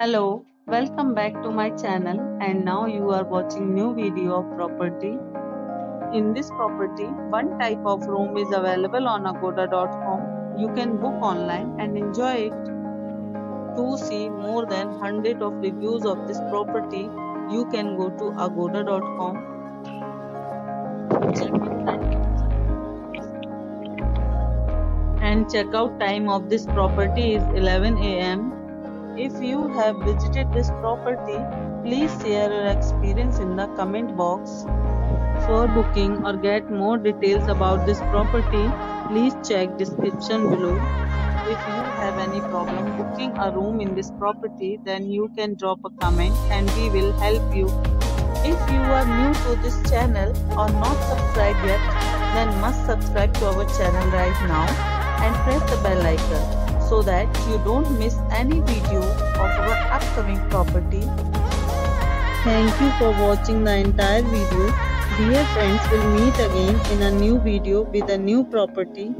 Hello, welcome back to my channel and now you are watching new video of property. In this property, one type of room is available on agoda.com. You can book online and enjoy it. To see more than 100 of reviews of this property, you can go to agoda.com. And checkout time of this property is 11 am if you have visited this property, please share your experience in the comment box. For booking or get more details about this property, please check description below. If you have any problem booking a room in this property, then you can drop a comment and we will help you. If you are new to this channel or not subscribed yet, then must subscribe to our channel right now and press the bell icon so that you don't miss any video of our upcoming property. Thank you for watching the entire video. Dear friends, we'll meet again in a new video with a new property.